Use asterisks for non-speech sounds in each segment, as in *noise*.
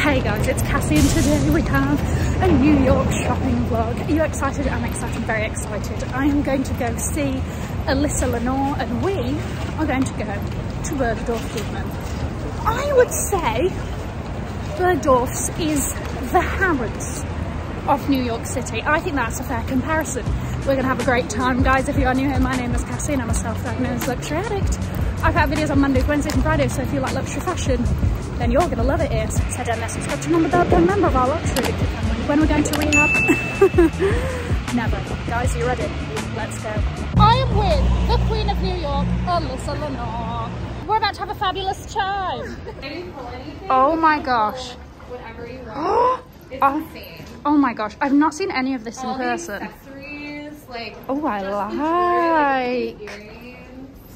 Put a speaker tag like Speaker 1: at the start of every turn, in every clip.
Speaker 1: Hey guys, it's Cassie and today we have a New York shopping vlog. Are you excited? I'm excited, I'm very excited. I am going to go see Alyssa Lenore and we are going to go to Bergdorf Goodman. I would say Bergdorf's is the Harrods of New York City. I think that's a fair comparison. We're gonna have a great time, guys. If you are new here, my name is Cassie and I'm a self-diagnosed luxury addict. I've got videos on Mondays, Wednesdays and Fridays, so if you like luxury fashion, then you're gonna love it here. So head down there, subscribe to number the member of our luxury addicted family. When we're going to rehab? *laughs* Never. Guys, are you ready? Let's go. I am with the Queen of New York, Alyssa Lenore. We're about to have a fabulous time. Oh my gosh.
Speaker 2: Whatever you want. *gasps*
Speaker 1: Oh,
Speaker 2: insane.
Speaker 1: oh my gosh, I've not seen any of this in
Speaker 2: All the
Speaker 1: person.
Speaker 2: Like
Speaker 1: Oh, I like.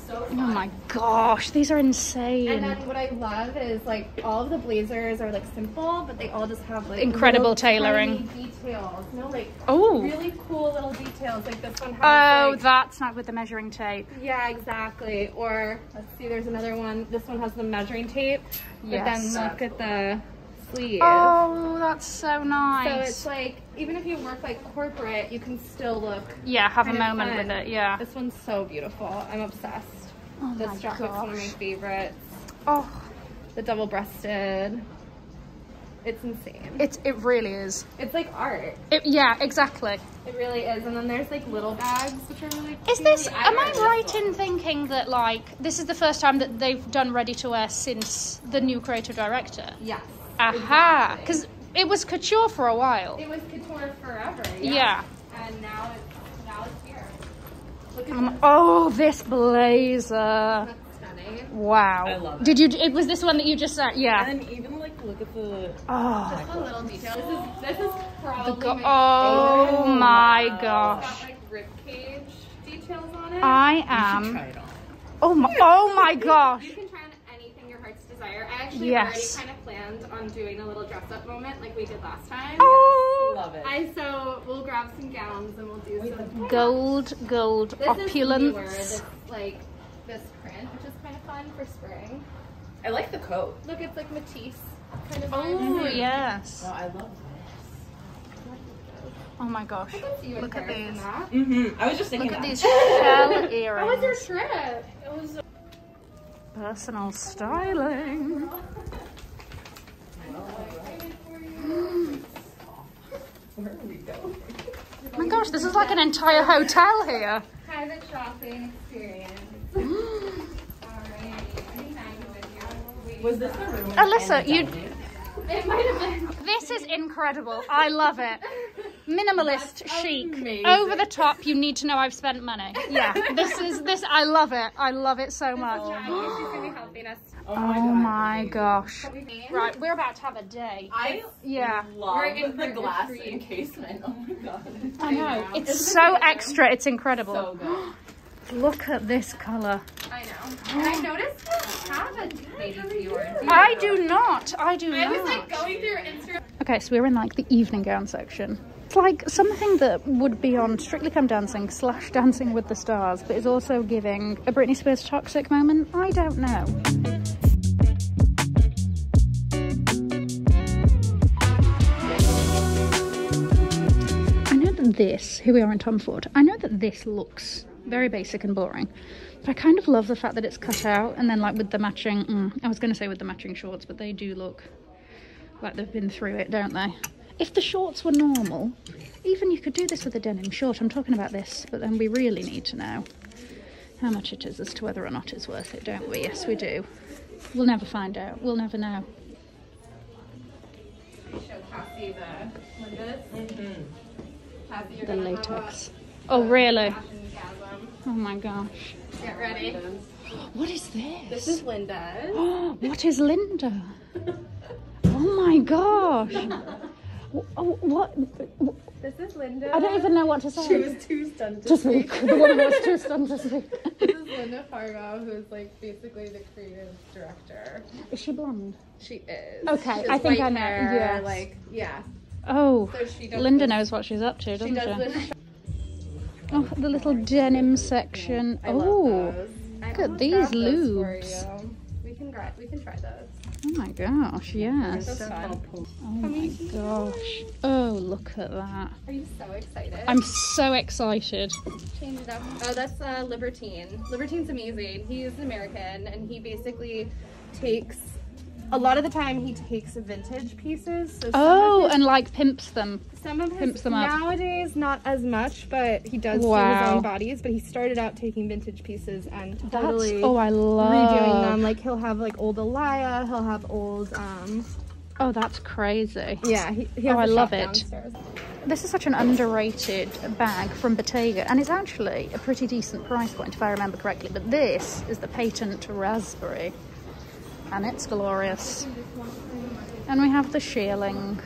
Speaker 2: So
Speaker 1: Oh my gosh, these are insane.
Speaker 2: And then what I love is like all of the blazers are like simple, but they all just have like
Speaker 1: Incredible tailoring.
Speaker 2: details. No, like
Speaker 1: Oh.
Speaker 2: really cool little details. Like this one oh, has
Speaker 1: Oh,
Speaker 2: like,
Speaker 1: that's not with the measuring tape.
Speaker 2: yeah, exactly. Or let's see, there's another one. This one has the measuring tape, but
Speaker 1: Yes.
Speaker 2: then look at the sleeve.
Speaker 1: Oh, that's so nice.
Speaker 2: So it's like even if you work like corporate, you can still look.
Speaker 1: yeah, have a moment
Speaker 2: fun.
Speaker 1: with it. Yeah.
Speaker 2: This one's so beautiful. I'm obsessed.
Speaker 1: Oh
Speaker 2: this
Speaker 1: my
Speaker 2: jacket's one of my favorites.
Speaker 1: Oh,
Speaker 2: The double breasted. It's insane.
Speaker 1: it it really is.
Speaker 2: It's like art.
Speaker 1: It, yeah, exactly.
Speaker 2: It really is. And then there's like little bags which are really
Speaker 1: Is
Speaker 2: cute.
Speaker 1: this? Am I right in thinking that like this is the first time that they've done ready to wear since the new creative director?
Speaker 2: Yes.
Speaker 1: Aha, because it was couture for a while.
Speaker 2: it was couture forever.
Speaker 1: Yeah.
Speaker 2: And now it's now it's here. Look at
Speaker 1: Um,
Speaker 2: this.
Speaker 1: oh, this blazer.
Speaker 2: That's stunning.
Speaker 1: Wow.
Speaker 3: I love it.
Speaker 1: Did you? It was this one that you just said. Yeah.
Speaker 3: And then even like look at the
Speaker 1: Oh.
Speaker 2: Just a little detail. This is this is probably
Speaker 1: go-
Speaker 2: my
Speaker 1: oh
Speaker 2: favorite.
Speaker 1: my
Speaker 2: It's
Speaker 1: gosh.
Speaker 2: got like rib cage details on it.
Speaker 1: I
Speaker 3: you should
Speaker 1: am.
Speaker 3: try it on.
Speaker 1: Oh my. Oh my gosh.
Speaker 2: You can try on anything your heart's desire. I actually
Speaker 1: Yes.
Speaker 2: already kind of planned on doing a little dress up moment like we did last time.
Speaker 1: Oh.
Speaker 3: Love it.
Speaker 2: I so we'll grab some gowns and we'll do some.
Speaker 1: Gold, gold,
Speaker 2: This is newer,
Speaker 1: opulence.
Speaker 2: this like this print, which is kind of fun for spring.
Speaker 3: I like the coat.
Speaker 2: Look, it's like Matisse kind of.
Speaker 1: Oh
Speaker 2: vibe.
Speaker 1: yes.
Speaker 3: No, I love
Speaker 1: Oh my gosh.
Speaker 2: I can see you in
Speaker 1: Look at these.
Speaker 3: Mm-hmm. I was just thinking
Speaker 1: Look at
Speaker 3: that.
Speaker 1: these *laughs* shell
Speaker 2: How was your
Speaker 1: earrings.
Speaker 2: trip? It was.
Speaker 1: Personal styling. *laughs*
Speaker 3: Where are we going?
Speaker 1: Oh my gosh, this is like an entire hotel here.
Speaker 2: Private shopping experience. Alrighty. I think Maggie was here.
Speaker 3: Was this the room?
Speaker 1: Alyssa, you.
Speaker 2: It might have been.
Speaker 1: This is incredible. I love it. Minimalist, chic,
Speaker 3: amazing.
Speaker 1: over the top. You need to know I've spent money. Yeah, this is this. I love it. I love it so much.
Speaker 2: Maggie, she's gonna be helping us.
Speaker 3: Oh *gasps*
Speaker 1: Oh
Speaker 3: my oh
Speaker 1: my gosh.
Speaker 2: Right.
Speaker 1: Right, we're about to have a day.
Speaker 3: I
Speaker 1: Yeah.
Speaker 3: love
Speaker 2: We're in
Speaker 3: the
Speaker 2: for
Speaker 3: glass
Speaker 2: treat.
Speaker 3: encasement. Oh my god.
Speaker 1: I know.
Speaker 2: know.
Speaker 1: It's
Speaker 2: Isn't
Speaker 1: so
Speaker 2: beautiful?
Speaker 1: extra. It's incredible.
Speaker 3: So good. *gasps*
Speaker 1: Look at this color.
Speaker 2: I know. And I noticed you have a lady viewer.
Speaker 1: I do not. I do
Speaker 2: I
Speaker 1: not.
Speaker 2: was like going through Instagram.
Speaker 1: Okay, so we're in like the evening gown section. It's like something that would be on Strictly Come Dancing slash Dancing with the Stars, but is also giving a Britney Spears toxic moment. I don't know. I know that this, here we are in Tom Ford, I know that this looks very basic and boring, but I kind of love the fact that it's cut out and then like with the matching, mm, I was going to say with the matching shorts, but they do look like they've been through it, don't they? If the shorts were normal, even you could do this with a denim short. I'm talking about this, but then we really need to know how much it is as to whether or not it's worth it, don't we? Yes, we do. We'll never find out. We'll never know.
Speaker 2: Show the Linda's. Cassie, you're
Speaker 1: The
Speaker 2: gonna have
Speaker 1: latex. Oh, really? Oh my gosh.
Speaker 2: Get ready.
Speaker 1: What is this?
Speaker 2: This is Linda's. *gasps*
Speaker 1: what is Linda? Oh my gosh. *laughs* Oh, what?
Speaker 2: This is Linda.
Speaker 1: I don't even know what to say.
Speaker 3: She was too stunned to
Speaker 1: to speak. The woman was too stunned to *laughs* speak.
Speaker 2: This is Linda Fargo, who's like basically the creative director.
Speaker 1: Is she blonde?
Speaker 2: She is.
Speaker 1: Okay,
Speaker 2: She
Speaker 1: I think I know,
Speaker 2: hair,
Speaker 1: yes.
Speaker 2: Like yeah.
Speaker 1: Oh,
Speaker 2: So she
Speaker 1: Linda knows what she's up to, doesn't she?
Speaker 2: this.
Speaker 1: Oh, the little denim section.
Speaker 2: Love
Speaker 1: Oh, look at these
Speaker 2: grabbed those for
Speaker 1: Loubs.
Speaker 2: you. We can. We can try those.
Speaker 1: Oh my gosh, yes. Oh my gosh. Oh, look at that.
Speaker 2: Are you so excited?
Speaker 1: I'm so excited.
Speaker 2: Change it up. Oh, that's uh, Libertine. Libertine's amazing. He's American, and he basically takes. A lot of the time, he takes vintage pieces. So
Speaker 1: Oh,
Speaker 2: his,
Speaker 1: and like pimps them.
Speaker 2: some of his
Speaker 1: pimps them up.
Speaker 2: nowadays not as much, but he does do his own bodies. But he started out taking vintage pieces and
Speaker 1: That's,
Speaker 2: totally
Speaker 1: oh, I love.
Speaker 2: redoing them. Like he'll have like old Alaïa, he'll have old um.
Speaker 1: Oh, that's crazy.
Speaker 2: Yeah, he, he
Speaker 1: Oh, I love it.
Speaker 2: downstairs.
Speaker 1: This is such an underrated bag from Bottega, and it's actually a pretty decent price point if I remember correctly. But this is the patent raspberry, and it's glorious. And we have the shearling.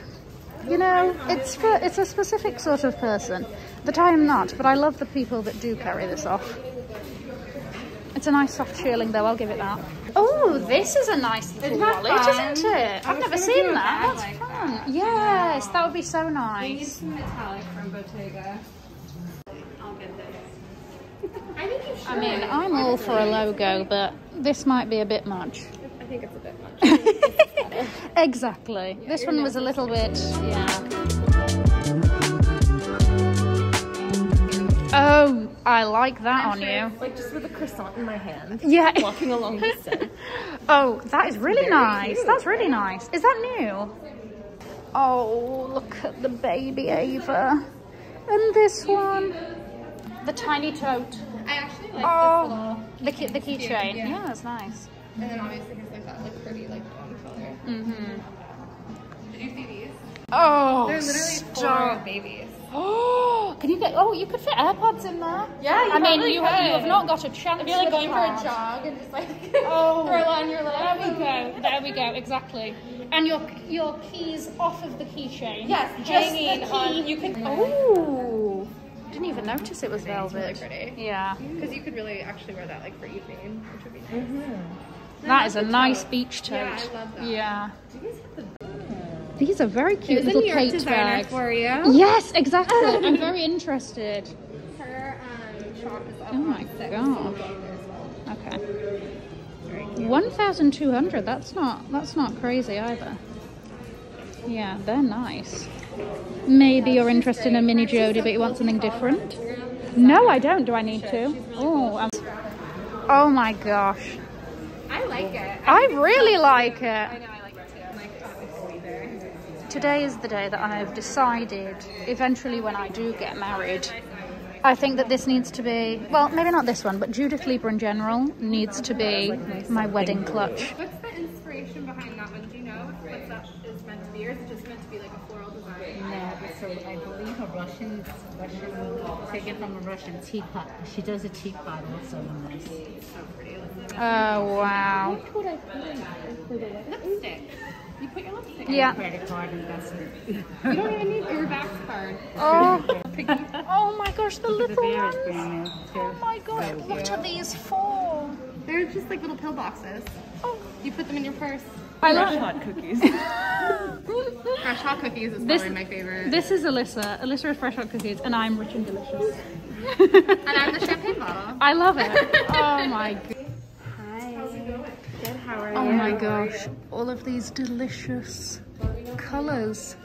Speaker 1: You know, it's for it's a specific sort of person that I am not, but I love the people that do carry this off. It's a nice soft shearling, though. I'll give it that. Oh, this is a nice little
Speaker 2: Isn't
Speaker 1: wallet,
Speaker 2: fun?
Speaker 1: isn't it? I've never seen that. That's
Speaker 2: like
Speaker 1: fun.
Speaker 2: that.
Speaker 1: Yes, that would be so nice.
Speaker 2: We need some metallic from Bottega. I'll get this. I think you should.
Speaker 1: I mean, I'm all for a logo, but this might be a bit much.
Speaker 2: I think it's a bit much. *laughs*
Speaker 1: Exactly. This one was a little bit, yeah. Oh, I like that on you.
Speaker 3: Like just with a croissant in my hand, *laughs*
Speaker 1: Yeah.
Speaker 3: walking along the *laughs* set.
Speaker 1: Oh, that is really
Speaker 3: Very
Speaker 1: nice.
Speaker 3: cute.
Speaker 1: That's really nice. Is that new? Oh, look at the baby Ava. And this one. The tiny tote.
Speaker 2: I actually like
Speaker 1: Oh, the, the keychain.
Speaker 2: yeah.
Speaker 1: Yeah, that's nice.
Speaker 2: and then obviously that like pretty like bone color.
Speaker 1: Mm-hmm.
Speaker 2: Did you see these?
Speaker 1: Oh,
Speaker 2: They're literally
Speaker 1: stop.
Speaker 2: for babies.
Speaker 1: Oh, *gasps* can you get? Oh, you could fit AirPods in there.
Speaker 2: Yeah,
Speaker 1: I mean, you, have, you have not got a chance.
Speaker 2: If you're like going for a jog and just like *laughs*
Speaker 1: Oh.
Speaker 2: throw on your leg.
Speaker 1: There we go. There we go. Exactly. And your your keys off of the keychain.
Speaker 2: Yes,
Speaker 1: just
Speaker 2: hanging on- you can-
Speaker 1: Oh, didn't even notice it was
Speaker 2: It's really
Speaker 1: velvet.
Speaker 2: pretty.
Speaker 1: Yeah,
Speaker 2: Because you could really actually wear that like for evening, which would be nice.
Speaker 1: That is a nice beach tote.
Speaker 2: Yeah, I love that.
Speaker 1: Yeah. These are very cute
Speaker 2: Here's a
Speaker 1: little
Speaker 2: Khaite
Speaker 1: bags.
Speaker 2: for you.
Speaker 1: Yes, exactly. *laughs* I'm very interested.
Speaker 2: Her um, shop is up
Speaker 1: Oh my
Speaker 2: on six.
Speaker 1: gosh. Okay. One thousand two hundred. That's not that's not crazy either. Yeah, they're nice. Maybe you're interested in a mini Jodie, but you want something different. No, I don't. Do I need to? Oh, I'm... oh my gosh!
Speaker 2: I like it.
Speaker 1: I really like
Speaker 2: I
Speaker 1: it.
Speaker 2: know I like it too. I'm like, oh, it's.
Speaker 1: Today is the day that I have decided. Eventually, when I do get married, I think that this needs to be well, maybe not this one, but Judith Leiber in general needs to be my wedding clutch.
Speaker 2: What's the inspiration behind that one? Do you know what that is meant to be, or is it just meant to be like a floral design?
Speaker 4: No, so I believe a Russian, Russian, taken from a Russian teapot. She does a teapot also in this.
Speaker 1: Oh, oh wow!
Speaker 2: Lipstick. You put your lipstick.
Speaker 1: Yeah.
Speaker 4: Credit card investment.
Speaker 2: You don't even need your back card.
Speaker 1: Oh, *laughs* oh my gosh, the
Speaker 4: The
Speaker 1: little
Speaker 4: beer is
Speaker 1: ones!
Speaker 4: brand
Speaker 1: Oh my gosh, what are these for?
Speaker 2: They're just like little pill boxes.
Speaker 1: Oh,
Speaker 2: You put them in your purse.
Speaker 1: I love
Speaker 3: Hot cookies. *laughs*
Speaker 2: Fresh hot cookies is
Speaker 1: This-
Speaker 2: probably my favorite.
Speaker 1: This is Alyssa. Alyssa is fresh hot cookies, and I'm rich and delicious.
Speaker 2: and I'm the champagne bottle. *laughs*
Speaker 1: I love it. *laughs* Oh my god.
Speaker 2: Good. How are
Speaker 1: oh you? Oh my gosh, all of these delicious colors.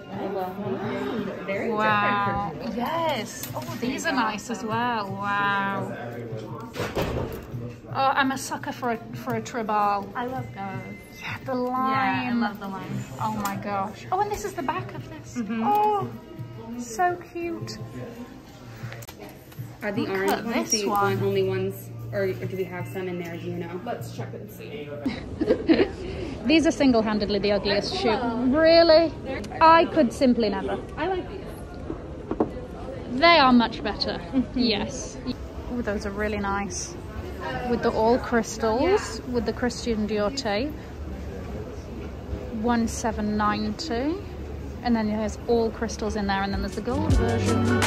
Speaker 3: Very
Speaker 1: Wow. Yes. Oh, these are nice as well. Wow. Oh, I'm a sucker for a for a tribal.
Speaker 2: I love those.
Speaker 1: Yeah, the lime.
Speaker 2: Yeah, I love the lime.
Speaker 1: Oh my gosh. Oh, and this is the back of this. Mm-hmm. Oh, so cute.
Speaker 5: Are the
Speaker 1: Look
Speaker 5: orange
Speaker 1: at
Speaker 5: ones
Speaker 1: this
Speaker 5: the
Speaker 1: one.
Speaker 5: one- only ones, or, or do we have some in there? Do you know?
Speaker 2: Let's check and see. *laughs*
Speaker 1: These are single-handedly the ugliest shoe. Really? I could simply never.
Speaker 2: I like these.
Speaker 1: They are much better. *laughs* Yes. Oh, those are really nice. With the all crystals, with the Christian Dior tape. One seven ninety. And then there's all crystals in there, and then there's the gold version.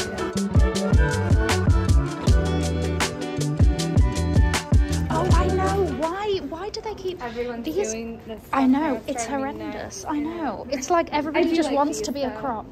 Speaker 1: Oh, I know. Why? Why do they keep
Speaker 2: Everyone's
Speaker 1: these?
Speaker 2: doing this.
Speaker 1: I know. It's horrendous. I know. It's like everybody just
Speaker 2: like
Speaker 1: wants to be a croc,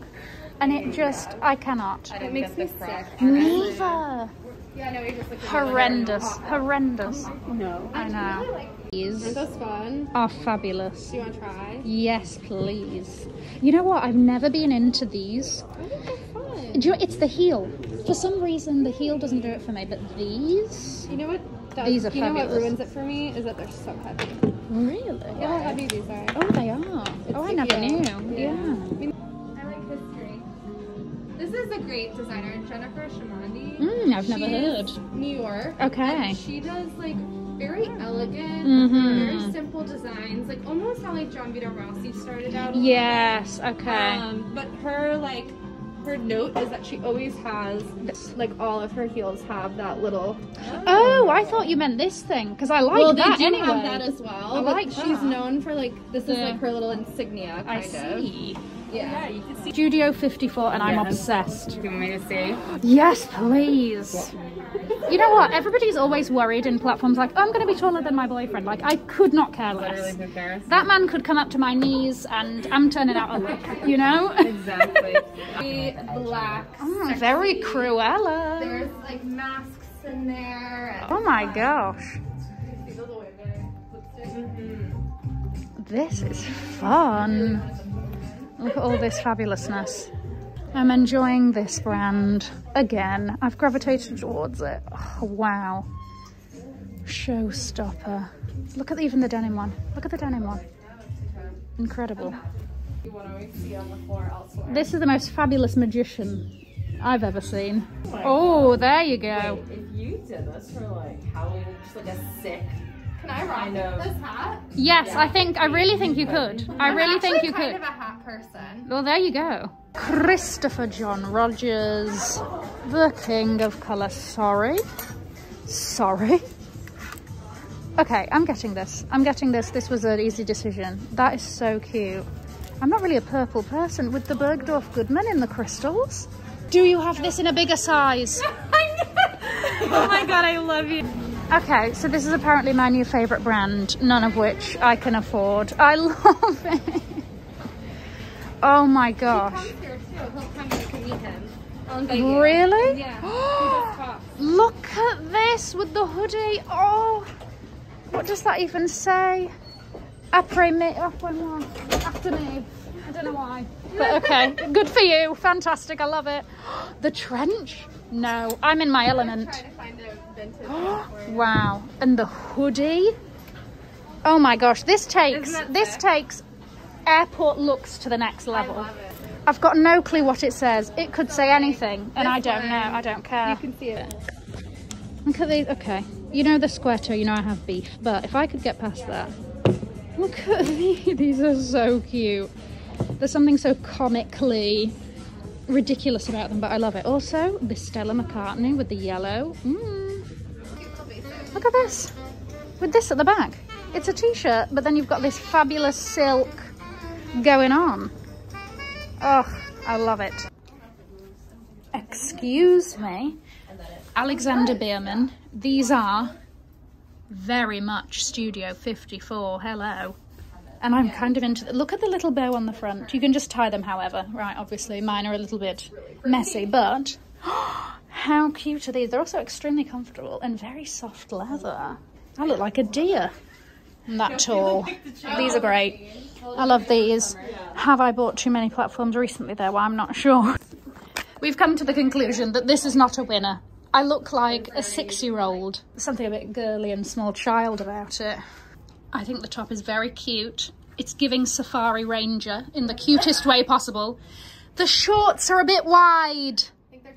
Speaker 1: and it just I cannot.
Speaker 2: It makes me sick.
Speaker 1: Neither.
Speaker 2: Yeah, no, just like
Speaker 1: Horrendous. Horrendous.
Speaker 3: Oh no.
Speaker 1: I know. These
Speaker 2: Aren't those fun?
Speaker 1: are fabulous.
Speaker 2: Do you want to try?
Speaker 1: Yes, please. You know what? I've never been into these.
Speaker 2: I think they're fun.
Speaker 1: Do you know, it's the heel. For some reason, the heel doesn't do it for me, but these?
Speaker 2: You know what does,
Speaker 1: These are
Speaker 2: you know what ruins it for me? Is that they're so heavy.
Speaker 1: Really?
Speaker 2: Look how heavy these are.
Speaker 1: Oh, they are. oh, I never
Speaker 2: yeah.
Speaker 1: knew. Yeah.
Speaker 2: I like history. This is a great designer, Jennifer Chamandi.
Speaker 1: Mm, I've never heard.
Speaker 2: New York.
Speaker 1: Okay.
Speaker 2: She does like very elegant,
Speaker 1: Mhm.
Speaker 2: very simple designs, like almost how like Gianvito Rossi started out. a
Speaker 1: Yes,
Speaker 2: bit.
Speaker 1: okay.
Speaker 2: Um, but her like her note is that she always has like all of her heels have that little.
Speaker 1: Oh, I thought you meant this thing because I like
Speaker 2: well,
Speaker 1: that
Speaker 2: they do
Speaker 1: anyway.
Speaker 2: have that as well.
Speaker 1: I like
Speaker 2: she's
Speaker 1: that.
Speaker 2: known for like this is
Speaker 1: The-
Speaker 2: like her little insignia kind
Speaker 1: I
Speaker 2: of.
Speaker 1: See.
Speaker 2: Yeah.
Speaker 1: Studio 54, and I'm obsessed.
Speaker 5: Do you want me to see?
Speaker 1: Yes, please. You know what? Everybody's always worried in platforms like, oh, I'm going to be taller than my boyfriend. Like, I could not care
Speaker 5: Literally,
Speaker 1: less.
Speaker 5: who cares?
Speaker 1: That man could come up to my knees and I'm turning out a you know?
Speaker 5: Exactly. *laughs*
Speaker 2: Black.
Speaker 1: Mm, very Cruella.
Speaker 2: There's like masks in there.
Speaker 1: Oh my gosh.
Speaker 2: see the little lipstick.
Speaker 1: This is fun. Look at all this fabulousness. I'm enjoying this brand again. I've gravitated towards it. Oh, wow. Showstopper. Look at even the denim one. Look at the denim one. Incredible.
Speaker 2: What do we see on the floor elsewhere?
Speaker 1: This is the most fabulous magician I've ever seen. Oh, there you go.
Speaker 3: If you did this for like Halloween, just like a sick
Speaker 2: Can I rock
Speaker 3: Kind of.
Speaker 2: this hat?
Speaker 1: Yes, I think, I really think you could. I
Speaker 2: I'm
Speaker 1: really think
Speaker 2: actually
Speaker 1: you
Speaker 2: kind
Speaker 1: could.
Speaker 2: Of a hat person.
Speaker 1: Well, there you go. Christopher John Rogers, the king of colour. Sorry. Sorry. Okay, I'm getting this. I'm getting this. This was an easy decision. That is so cute. I'm not really a purple person with the Bergdorf Goodman in the crystals. Do you have this in a bigger size? *laughs* oh my god, I love you. Okay, so this is apparently my new favourite brand, none of which I can afford. I love it. Oh my gosh.
Speaker 2: Comes here too. He'll come and you can meet him. I'll invite you.
Speaker 1: Really?
Speaker 2: Yeah. *gasps* he does tops.
Speaker 1: Look at this with the hoodie. Oh, what does that even say? Après me, après moi, after me. I don't know why. But *laughs* okay, good for you. Fantastic. I love it. *gasps* The trench? No, I'm in my element.
Speaker 2: Try to find a vintage *gasps* one for you.
Speaker 1: Wow. And the hoodie? Oh my gosh, this takes this takes airport looks to the next level. I've got no clue what it says. It could say anything, and I don't know. I don't care.
Speaker 2: You can see it.
Speaker 1: Look at these. Okay, you know the square toe. You know I have beef, but if I could get past that, look at these. *laughs* These are so cute. There's something so comically ridiculous about them, but I love it. Also, this Stella McCartney with the yellow. Mm. Look at this. With this at the back. It's a t-shirt, but then you've got this fabulous silk going on. Oh, I love it. Excuse me. Alexandre Birman. These are very much Studio 54. Hello. And I'm kind of into Look at the little bow on the front. You can just tie them however. Right, obviously mine are a little bit messy, but *gasps* how cute are these? They're also extremely comfortable and very soft leather. I look like a deer. That tall. These are great. I love these. Have I bought too many platforms recently though? I'm not sure. We've come to the conclusion that this is not a winner. I look like a six-year-old. Something a bit girly and small child about it. I think the top is very cute. It's giving Safari Ranger in the cutest way possible. The shorts are a bit wide.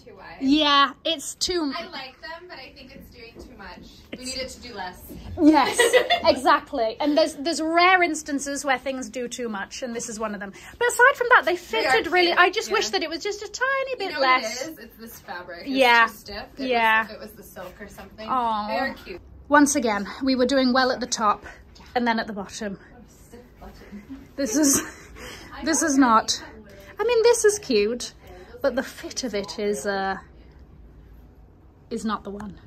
Speaker 2: I think they're too wide.
Speaker 1: Yeah, it's too...
Speaker 2: I like them, but I think it's doing too much. We need it to do less.
Speaker 1: Yes, *laughs* exactly. And there's there's rare instances where things do too much, and this is one of them. But aside from that, they fitted
Speaker 2: are
Speaker 1: really. I just wish that it was just a tiny bit
Speaker 2: You know
Speaker 1: less.
Speaker 2: it is? It's this fabric. It's
Speaker 1: Yeah.
Speaker 2: too stiff. It
Speaker 1: Yeah.
Speaker 2: Was, if it was the silk or something.
Speaker 1: Aw.
Speaker 2: They're cute.
Speaker 1: Once again, we were doing well at the top, and then at the bottom. This is *laughs* this is not. I mean, this is cute, but the fit of it is uh is not the one.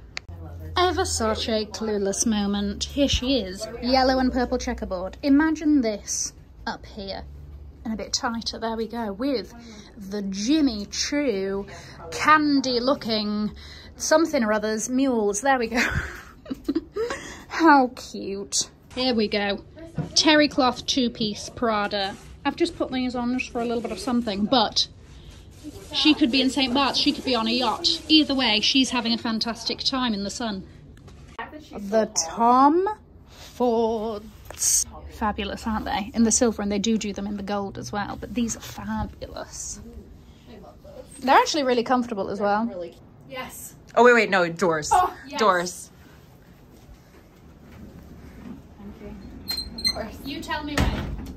Speaker 1: Ever such a clueless moment. Here she is, yellow and purple checkerboard. Imagine this up here and a bit tighter. There we go, with the Jimmy Choo candy looking something or others mules. There we go. *laughs* How cute. Here we go. Terry cloth two-piece Prada. I've just put these on just for a little bit of something, but she could be in St. Bart's, she could be on a yacht. Either way, she's having a fantastic time in the sun. The Tom Fords. Fabulous, aren't they? In the silver, and they do do them in the gold as well, but these are fabulous. They're actually really comfortable as well. Yes.
Speaker 6: Oh wait, wait, no, doors.
Speaker 1: Oh, yes.
Speaker 6: Doors.
Speaker 1: You tell me when.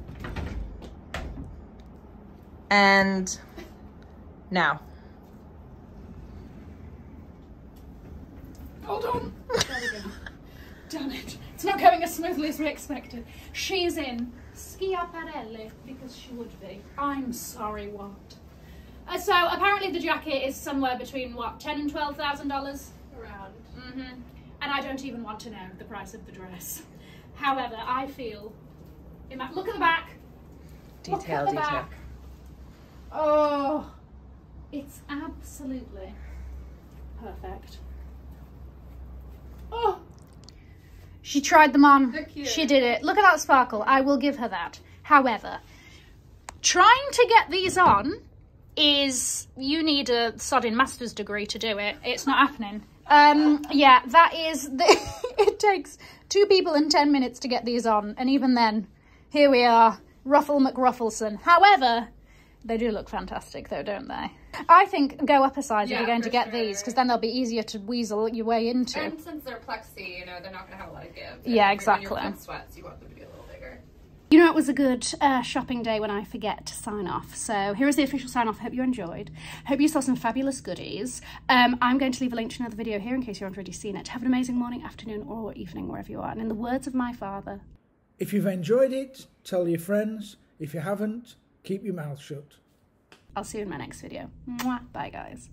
Speaker 6: And now.
Speaker 1: Hold on. *laughs* Damn it. It's not going as smoothly as we expected. She's in Schiaparelli because she would be. I'm sorry, what? Uh, so apparently the jacket is somewhere between what, ten and twelve thousand dollars?
Speaker 2: Around.
Speaker 1: Mm-hmm. And I don't even want to know the price of the dress. However, I feel. Ima- Look at the back. Look
Speaker 6: Detail,
Speaker 1: at the
Speaker 6: detail.
Speaker 1: back. Oh, it's absolutely perfect. Oh. She tried them on. She did it. Look at that sparkle. I will give her that. However, trying to get these on is you need a sodding master's degree to do it. It's not happening. Um, yeah, that is. *laughs* The, it takes two people and ten minutes to get these on, and even then, here we are, Ruffle McRuffleson. However, they do look fantastic, though, don't they? I think go up a size if you're going to
Speaker 2: for
Speaker 1: get these, because then they'll be easier to weasel your way into.
Speaker 2: And since they're plexi, you know, they're not going to have a lot of give.
Speaker 1: Yeah,
Speaker 2: And if you're- when
Speaker 1: exactly.
Speaker 2: Sweats, you want them to be a little bigger.
Speaker 5: You know, it was a good uh, shopping day when I forget to sign off. So here is the official sign off. Hope you enjoyed. Hope you saw some fabulous goodies. Um, I'm going to leave a link to another video here in case you haven't already seen it. Have an amazing morning, afternoon, or evening wherever you are. And in the words of my father,
Speaker 7: If you've enjoyed it, tell your friends. If you haven't, keep your mouth shut.
Speaker 5: I'll see you in my next video. Mwah. Bye, guys.